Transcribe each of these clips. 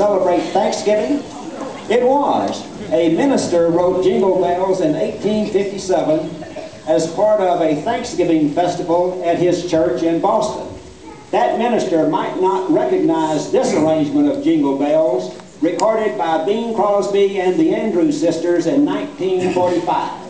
celebrate Thanksgiving? It was. A minister wrote Jingle Bells in 1857 as part of a Thanksgiving festival at his church in Boston. That minister might not recognize this arrangement of Jingle Bells, recorded by Bing Crosby and the Andrews Sisters in 1945.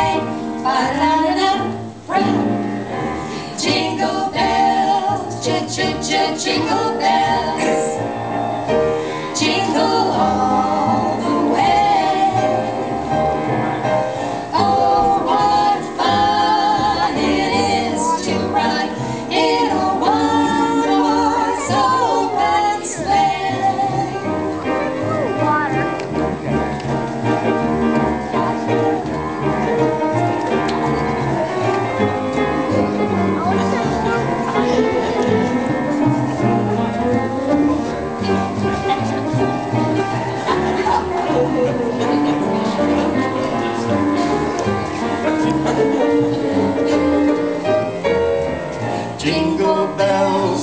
Open sleigh. Ba-da-da-da, Jingle bells, jingle bells.